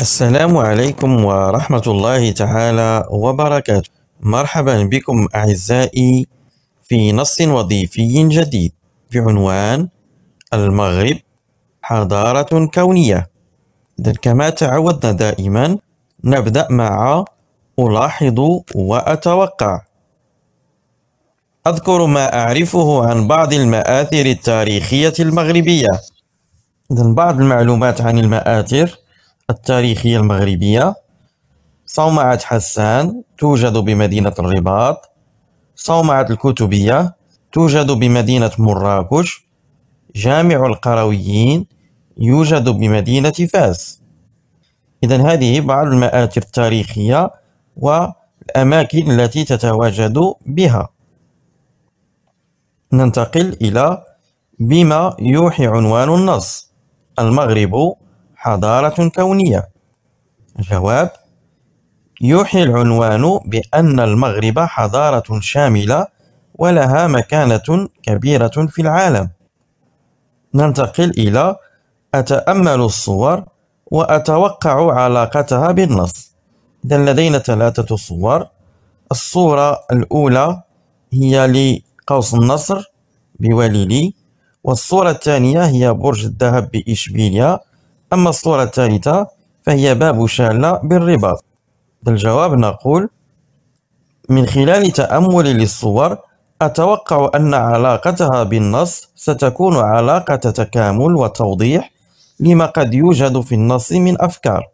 السلام عليكم ورحمة الله تعالى وبركاته. مرحبا بكم أعزائي في نص وظيفي جديد بعنوان المغرب حضارة كونية. إذا كما تعودنا دائما نبدأ مع ألاحظ وأتوقع. أذكر ما أعرفه عن بعض المآثر التاريخية المغربية. إذا بعض المعلومات عن المآثر التاريخية المغربية. صومعة حسان توجد بمدينة الرباط. صومعة الكتبية توجد بمدينة مراكش. جامع القرويين يوجد بمدينة فاس. إذا هذه بعض المآثر التاريخية والأماكن التي تتواجد بها. ننتقل إلى بما يوحي عنوان النص. المغرب حضارة كونية. جواب يوحي العنوان بأن المغرب حضارة شاملة ولها مكانة كبيرة في العالم. ننتقل إلى أتأمل الصور وأتوقع علاقتها بالنص. إذا لدينا ثلاثة صور. الصورة الأولى هي لقوس النصر بوليلي والصورة الثانية هي برج الذهب بإشبيليا أما الصورة الثالثة فهي باب شالة بالرباط بالجواب نقول من خلال تأمل للصور أتوقع أن علاقتها بالنص ستكون علاقة تكامل وتوضيح لما قد يوجد في النص من أفكار.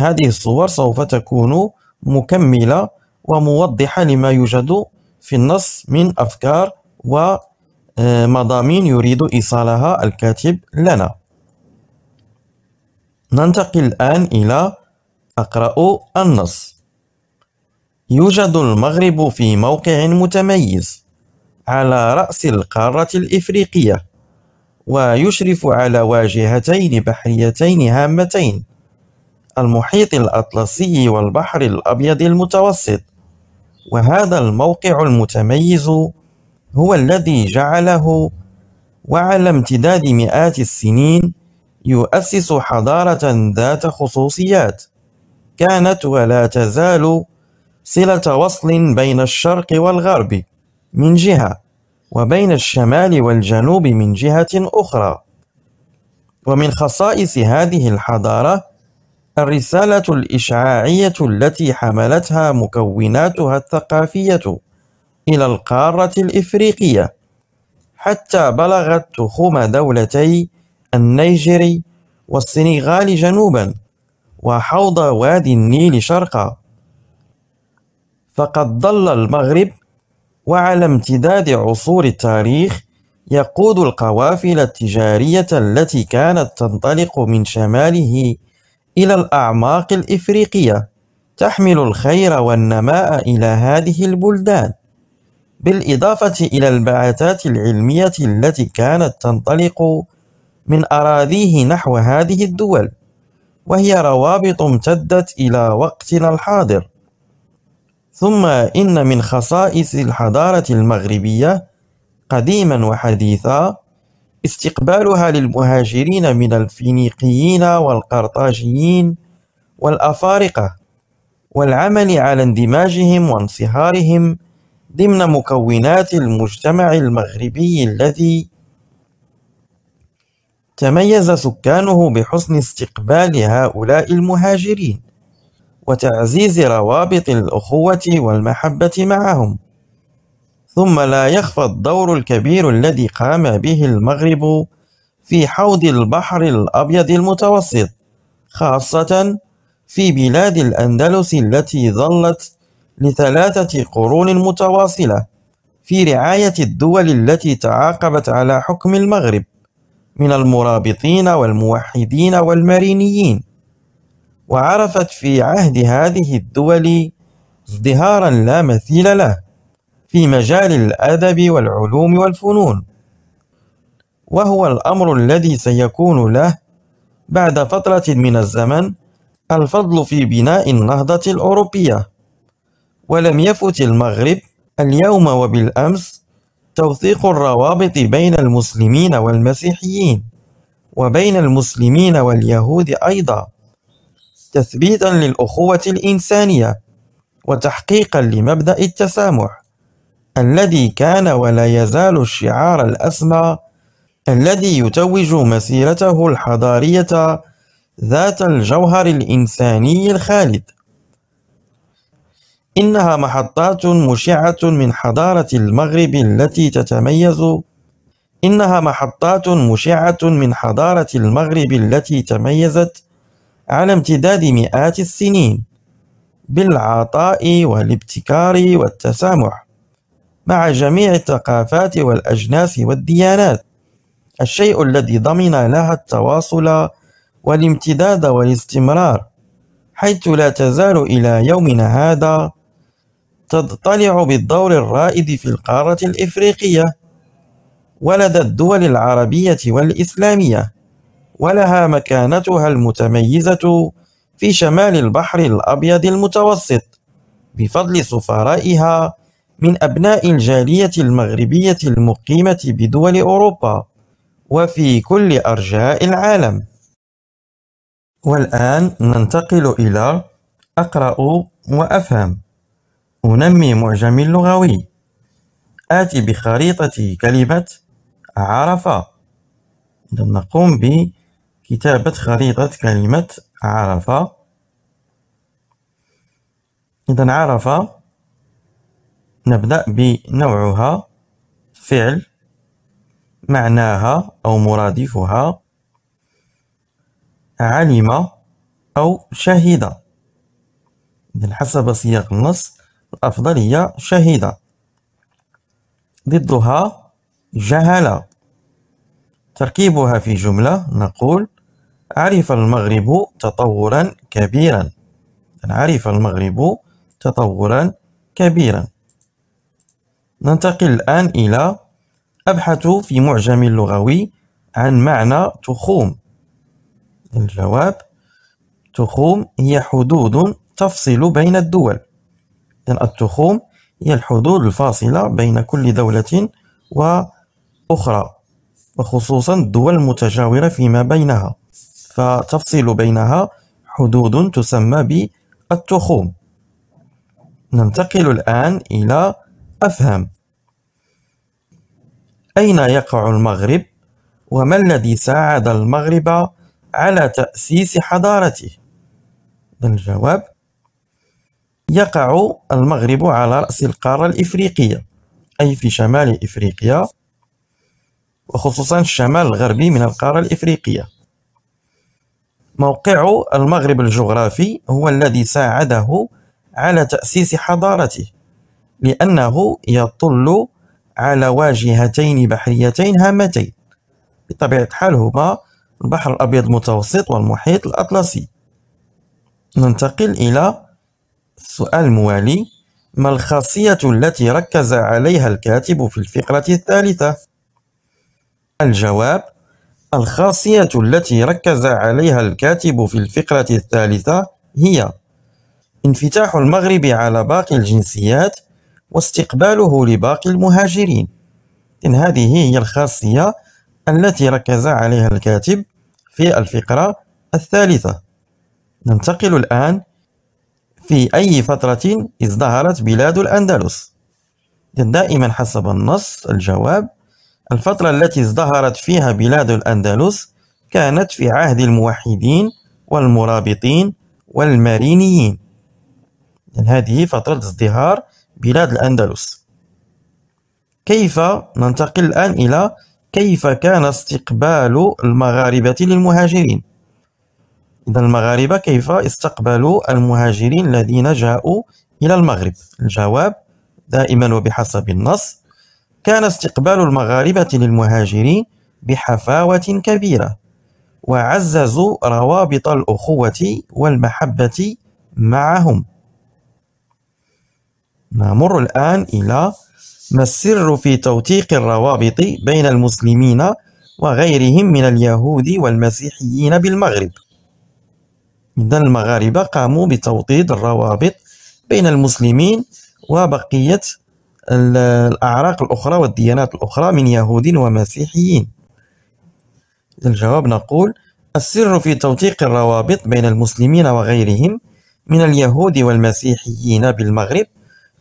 هذه الصور سوف تكون مكملة وموضحة لما يوجد في النص من أفكار ومضامين يريد إيصالها الكاتب لنا. ننتقل الآن إلى أقرأ النص. يوجد المغرب في موقع متميز على رأس القارة الإفريقية ويشرف على واجهتين بحريتين هامتين المحيط الأطلسي والبحر الأبيض المتوسط. وهذا الموقع المتميز هو الذي جعله وعلى امتداد مئات السنين يؤسس حضارة ذات خصوصيات. كانت ولا تزال صلة وصل بين الشرق والغرب من جهة وبين الشمال والجنوب من جهة أخرى. ومن خصائص هذه الحضارة الرسالة الإشعاعية التي حملتها مكوناتها الثقافية إلى القارة الإفريقية. حتى بلغت تخوم دولتي النيجري والسنغال جنوبا وحوض وادي النيل شرقا. فقد ظل المغرب وعلى امتداد عصور التاريخ يقود القوافل التجارية التي كانت تنطلق من شماله إلى الأعماق الإفريقية تحمل الخير والنماء إلى هذه البلدان. بالإضافة إلى البعثات العلمية التي كانت تنطلق من أراضيه نحو هذه الدول وهي روابط امتدت إلى وقتنا الحاضر. ثم إن من خصائص الحضارة المغربية قديما وحديثا استقبالها للمهاجرين من الفينيقيين والقرطاجيين والأفارقة والعمل على اندماجهم وانصهارهم ضمن مكونات المجتمع المغربي الذي تميز سكانه بحسن استقبال هؤلاء المهاجرين وتعزيز روابط الأخوة والمحبة معهم. ثم لا يخفى الدور الكبير الذي قام به المغرب في حوض البحر الأبيض المتوسط خاصة في بلاد الأندلس التي ظلت لثلاثة قرون متواصلة في رعاية الدول التي تعاقبت على حكم المغرب. من المرابطين والموحدين والمرينيين. وعرفت في عهد هذه الدول ازدهارا لا مثيل له في مجال الأدب والعلوم والفنون. وهو الأمر الذي سيكون له بعد فترة من الزمن الفضل في بناء النهضة الأوروبية. ولم يفت المغرب اليوم وبالأمس توثيق الروابط بين المسلمين والمسيحيين وبين المسلمين واليهود أيضا تثبيتا للأخوة الإنسانية وتحقيقا لمبدأ التسامح الذي كان ولا يزال الشعار الأسمى الذي يتوج مسيرته الحضارية ذات الجوهر الإنساني الخالد. إنها محطات مشعة من حضارة المغرب التي تتميز إنها محطات مشعة من حضارة المغرب التي تميزت على امتداد مئات السنين بالعطاء والابتكار والتسامح مع جميع الثقافات والأجناس والديانات. الشيء الذي ضمن لها التواصل والامتداد والاستمرار حيث لا تزال إلى يومنا هذا تضطلع بالدور الرائد في القارة الإفريقية ولدى الدول العربية والإسلامية ولها مكانتها المتميزة في شمال البحر الأبيض المتوسط بفضل سفرائها من أبناء الجالية المغربية المقيمة بدول أوروبا وفي كل أرجاء العالم. والآن ننتقل إلى أقرأ وأفهم. أنمي معجمي لغوي آتي بخريطة كلمة عرفة. إذا نقوم بكتابة خريطة كلمة عرفة. إذا عرفة نبدأ بنوعها فعل معناها أو مرادفها. علم أو شهد. إذا حسب سياق النص الأفضل هي شهد ضدها جهل تركيبها في جملة نقول عرف المغرب تطورا كبيرا. عرف المغرب تطورا كبيرا. ننتقل الآن إلى أبحث في معجم لغوي عن معنى تخوم. الجواب تخوم هي حدود تفصل بين الدول. التخوم هي الحدود الفاصلة بين كل دولة وأخرى وخصوصا الدول المتجاورة فيما بينها فتفصل بينها حدود تسمى بالتخوم ننتقل الآن إلى أفهم أين يقع المغرب؟ وما الذي ساعد المغرب على تأسيس حضارته؟ الجواب يقع المغرب على رأس القارة الإفريقية أي في شمال إفريقيا وخصوصا الشمال الغربي من القارة الإفريقية. موقع المغرب الجغرافي هو الذي ساعده على تأسيس حضارته لأنه يطل على واجهتين بحريتين هامتين بطبيعة الحال هما البحر الأبيض المتوسط والمحيط الأطلسي. ننتقل إلى السؤال الموالي ما الخاصية التي ركز عليها الكاتب في الفقرة الثالثة؟ الجواب الخاصية التي ركز عليها الكاتب في الفقرة الثالثة هي انفتاح المغرب على باقي الجنسيات واستقباله لباقي المهاجرين إن هذه هي الخاصية التي ركز عليها الكاتب في الفقرة الثالثة ننتقل الآن في أي فترة ازدهرت بلاد الأندلس. دائما حسب النص الجواب الفترة التي ازدهرت فيها بلاد الأندلس كانت في عهد الموحدين والمرابطين والمارينيين. يعني هذه فترة ازدهار بلاد الأندلس. كيف ننتقل الآن إلى كيف كان استقبال المغاربة للمهاجرين؟ إذا المغاربة كيف استقبلوا المهاجرين الذين جاءوا إلى المغرب؟ الجواب دائما وبحسب النص كان استقبال المغاربة للمهاجرين بحفاوة كبيرة وعززوا روابط الأخوة والمحبة معهم. نمر الآن إلى ما السر في توثيق الروابط بين المسلمين وغيرهم من اليهود والمسيحيين بالمغرب؟ إذا المغاربة قاموا بتوطيد الروابط بين المسلمين وبقية الأعراق الأخرى والديانات الأخرى من يهود ومسيحيين. الجواب نقول السر في توثيق الروابط بين المسلمين وغيرهم من اليهود والمسيحيين بالمغرب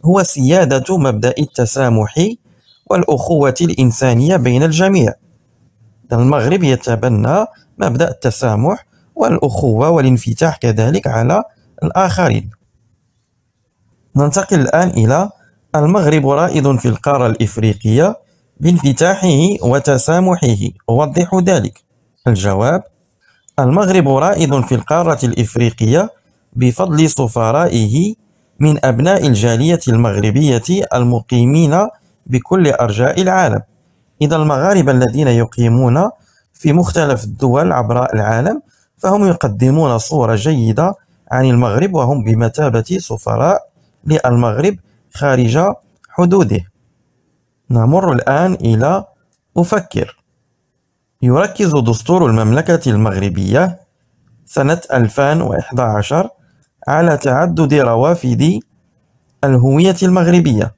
هو سيادة مبدأ التسامح والأخوة الإنسانية بين الجميع. المغرب يتبنى مبدأ التسامح والأخوة والانفتاح كذلك على الآخرين. ننتقل الآن إلى المغرب. رائد في القارة الإفريقية بانفتاحه وتسامحه. أوضح ذلك. الجواب المغرب رائد في القارة الإفريقية بفضل سفرائه من أبناء الجالية المغربية المقيمين بكل أرجاء العالم. إذا المغاربة الذين يقيمون في مختلف الدول عبر العالم فهم يقدمون صورة جيدة عن المغرب وهم بمثابة سفراء للمغرب خارج حدوده. نمر الآن إلى أفكر. يركز دستور المملكة المغربية سنة 2011 على تعدد روافد الهوية المغربية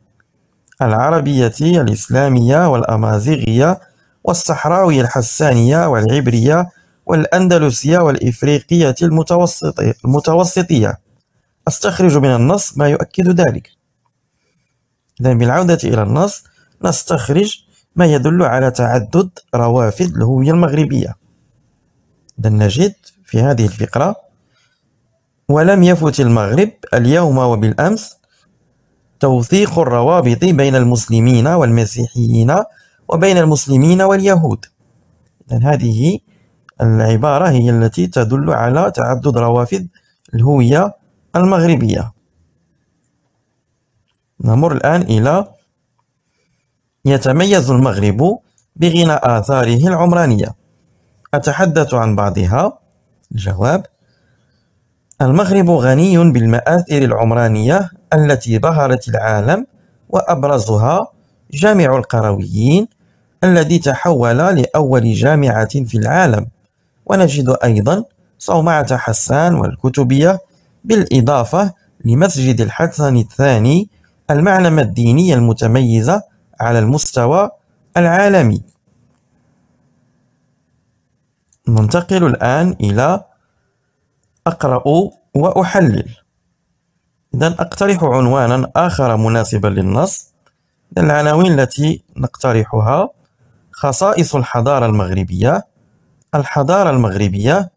العربية الإسلامية والأمازيغية والصحراوية الحسانية والعبرية والأندلسية والإفريقية المتوسطية. أستخرج من النص ما يؤكد ذلك. إذا بالعودة إلى النص نستخرج ما يدل على تعدد روافد الهوية المغربية. إذا نجد في هذه الفقرة ولم يفت المغرب اليوم وبالأمس توثيق الروابط بين المسلمين والمسيحيين وبين المسلمين واليهود. إذن هذه العبارة هي التي تدل على تعدد روافد الهوية المغربية. نمر الآن إلى يتميز المغرب بغنى آثاره العمرانية. أتحدث عن بعضها. الجواب المغرب غني بالمآثر العمرانية التي بهرت العالم وأبرزها جامع القرويين الذي تحول لأول جامعة في العالم. ونجد أيضا صومعة حسان والكتبية بالإضافة لمسجد الحسن الثاني المعلمة الدينية المتميزة على المستوى العالمي. ننتقل الآن إلى أقرأ وأحلل. إذا أقترح عنوانا آخر مناسبا للنص. العناوين التي نقترحها خصائص الحضارة المغربية الحضارة المغربية.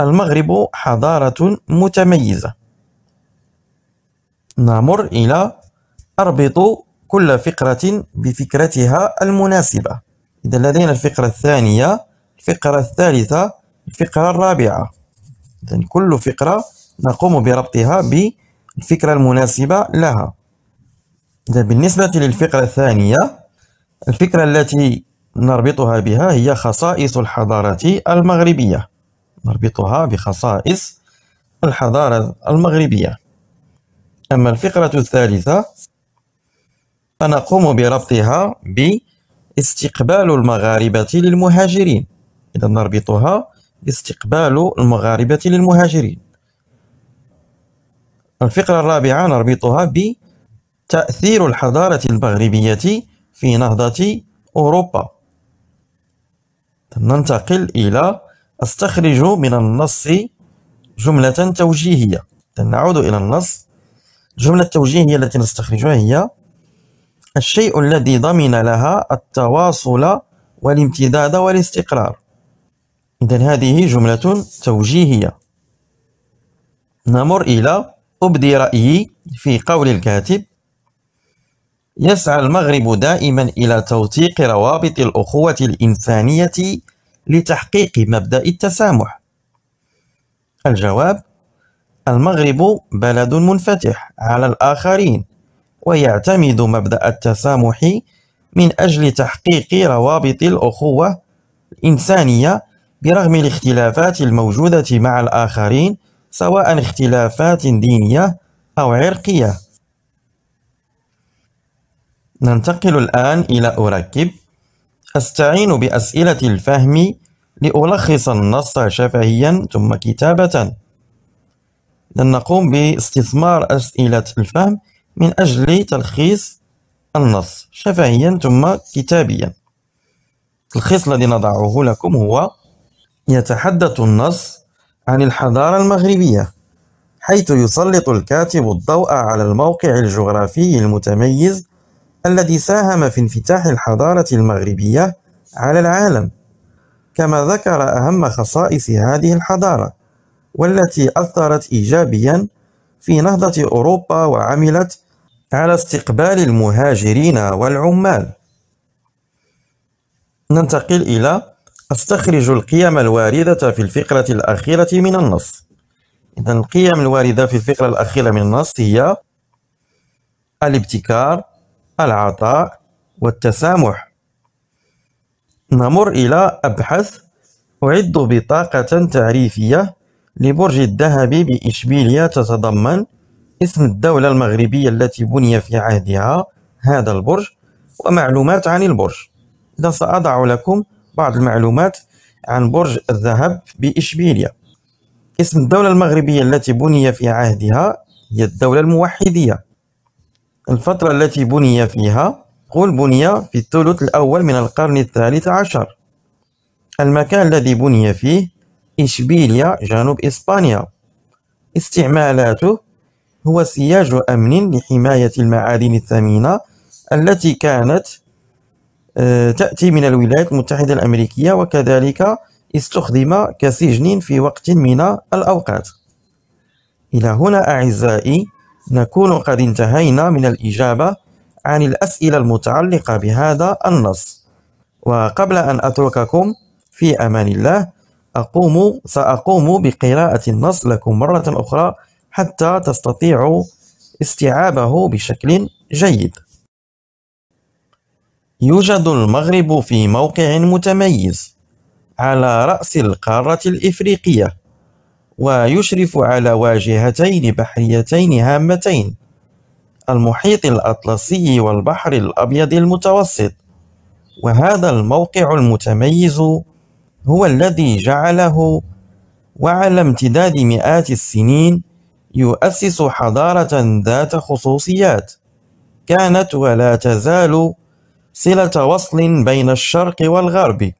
المغرب حضارة متميزة. نمر إلى أربط كل فقرة بفكرتها المناسبة. إذا لدينا الفقرة الثانية الفقرة الثالثة الفقرة الرابعة. إذا كل فقرة نقوم بربطها بالفكرة المناسبة لها. إذا بالنسبة للفقرة الثانية الفكرة التي نربطها بها هي خصائص الحضارة المغربية. نربطها بخصائص الحضارة المغربية. أما الفقرة الثالثة فنقوم بربطها باستقبال المغاربة للمهاجرين. إذا نربطها باستقبال المغاربة للمهاجرين. الفقرة الرابعة نربطها بتأثير الحضارة المغربية في نهضة أوروبا. ننتقل إلى أستخرج من النص جملة توجيهية. نعود إلى النص. الجملة التوجيهية التي نستخرجها هي الشيء الذي ضمن لها التواصل والامتداد والاستقرار. إذا هذه جملة توجيهية. نمر إلى أبدي رأيي في قول الكاتب. يسعى المغرب دائما إلى توثيق روابط الأخوة الإنسانية لتحقيق مبدأ التسامح. الجواب المغرب بلد منفتح على الآخرين ويعتمد مبدأ التسامح من أجل تحقيق روابط الأخوة الإنسانية برغم الاختلافات الموجودة مع الآخرين سواء اختلافات دينية أو عرقية. ننتقل الآن إلى أركب. أستعين بأسئلة الفهم لألخص النص شفهيا ثم كتابة. لن نقوم باستثمار أسئلة الفهم من أجل تلخيص النص شفهيا ثم كتابيا. التلخيص الذي نضعه لكم هو يتحدث النص عن الحضارة المغربية حيث يسلط الكاتب الضوء على الموقع الجغرافي المتميز الذي ساهم في انفتاح الحضارة المغربية على العالم كما ذكر أهم خصائص هذه الحضارة والتي أثرت إيجابيا في نهضة أوروبا وعملت على استقبال المهاجرين والعمال. ننتقل إلى أستخرج القيم الواردة في الفقرة الأخيرة من النص. إذا القيم الواردة في الفقرة الأخيرة من النص هي الابتكار العطاء والتسامح. نمر إلى أبحث أعد بطاقة تعريفية لبرج الذهب بإشبيلية تتضمن اسم الدولة المغربية التي بني في عهدها هذا البرج ومعلومات عن البرج. إذا سأضع لكم بعض المعلومات عن برج الذهب بإشبيلية. اسم الدولة المغربية التي بني في عهدها هي الدولة الموحدية. الفترة التي بني فيها قل بني في الثلث الأول من القرن الثالث عشر. المكان الذي بني فيه إشبيلية جنوب إسبانيا. استعمالاته هو سياج أمن لحماية المعادن الثمينة التي كانت آه، تأتي من الولايات المتحدة الأمريكية وكذلك استخدم كسجن في وقت من الأوقات. إلى هنا أعزائي نكون قد انتهينا من الإجابة عن الأسئلة المتعلقة بهذا النص. وقبل أن أترككم في أمان الله أقوم سأقوم بقراءة النص لكم مرة أخرى حتى تستطيعوا استيعابه بشكل جيد. يوجد المغرب في موقع متميز على رأس القارة الإفريقية. ويشرف على واجهتين بحريتين هامتين المحيط الأطلسي والبحر الأبيض المتوسط. وهذا الموقع المتميز هو الذي جعله وعلى امتداد مئات السنين يؤسس حضارة ذات خصوصيات. كانت ولا تزال صلة وصل بين الشرق والغرب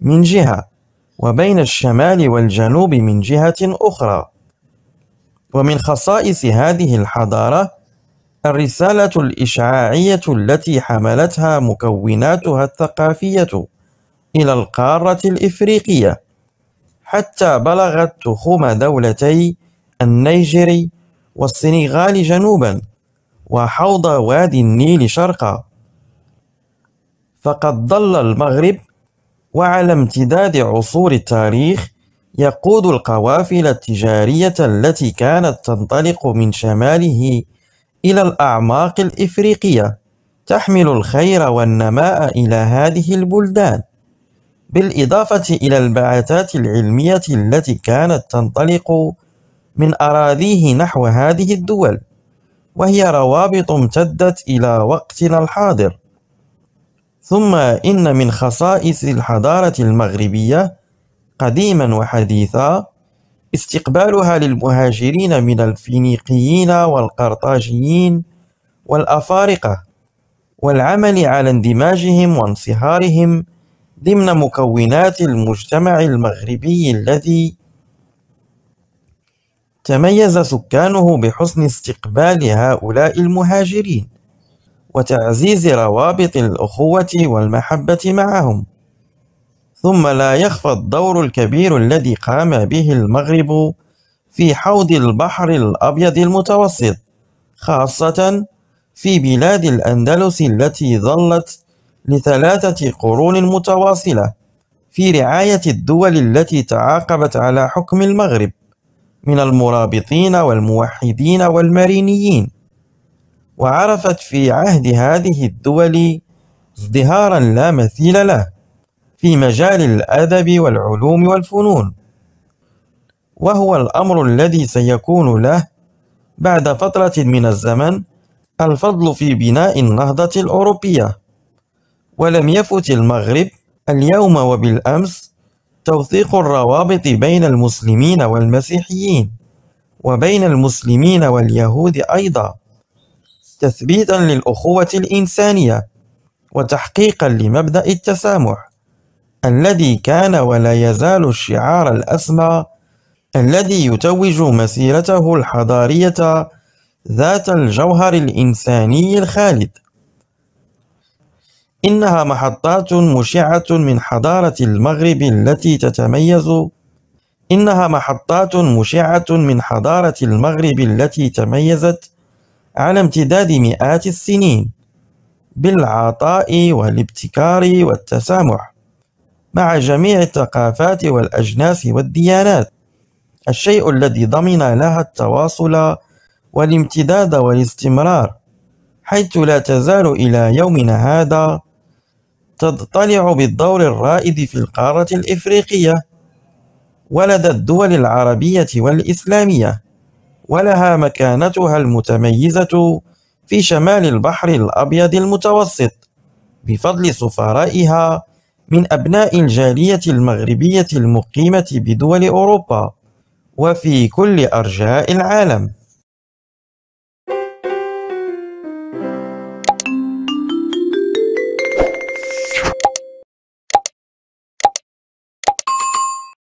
من جهة. وبين الشمال والجنوب من جهة أخرى. ومن خصائص هذه الحضارة الرسالة الإشعاعية التي حملتها مكوناتها الثقافية إلى القارة الإفريقية حتى بلغت تخوم دولتي النيجر والسنغال جنوبا وحوض وادي النيل شرقا. فقد ظل المغرب وعلى امتداد عصور التاريخ يقود القوافل التجارية التي كانت تنطلق من شماله إلى الأعماق الإفريقية تحمل الخير والنماء إلى هذه البلدان. بالإضافة إلى البعثات العلمية التي كانت تنطلق من أراضيه نحو هذه الدول وهي روابط امتدت إلى وقتنا الحاضر. ثم إن من خصائص الحضارة المغربية قديما وحديثا استقبالها للمهاجرين من الفينيقيين والقرطاجيين والأفارقة والعمل على اندماجهم وانصهارهم ضمن مكونات المجتمع المغربي الذي تميز سكانه بحسن استقبال هؤلاء المهاجرين. وتعزيز روابط الأخوة والمحبة معهم. ثم لا يخفى الدور الكبير الذي قام به المغرب في حوض البحر الأبيض المتوسط خاصة في بلاد الأندلس التي ظلت لثلاثة قرون متواصلة في رعاية الدول التي تعاقبت على حكم المغرب من المرابطين والموحدين والمرينيين وعرفت في عهد هذه الدول ازدهارا لا مثيل له في مجال الأدب والعلوم والفنون. وهو الأمر الذي سيكون له بعد فترة من الزمن الفضل في بناء النهضة الأوروبية. ولم يفت المغرب اليوم وبالأمس توثيق الروابط بين المسلمين والمسيحيين وبين المسلمين واليهود أيضا. تثبيتا للأخوة الإنسانية وتحقيقا لمبدأ التسامح الذي كان ولا يزال الشعار الأسمى الذي يتوج مسيرته الحضارية ذات الجوهر الإنساني الخالد. إنها محطات مشعة من حضارة المغرب التي تتميز إنها محطات مشعة من حضارة المغرب التي تميزت على امتداد مئات السنين بالعطاء والابتكار والتسامح مع جميع الثقافات والأجناس والديانات. الشيء الذي ضمن لها التواصل والامتداد والاستمرار حيث لا تزال إلى يومنا هذا تضطلع بالدور الرائد في القارة الإفريقية ولدى الدول العربية والإسلامية. ولها مكانتها المتميزة في شمال البحر الأبيض المتوسط بفضل سفرائها من أبناء الجالية المغربية المقيمة بدول أوروبا وفي كل أرجاء العالم.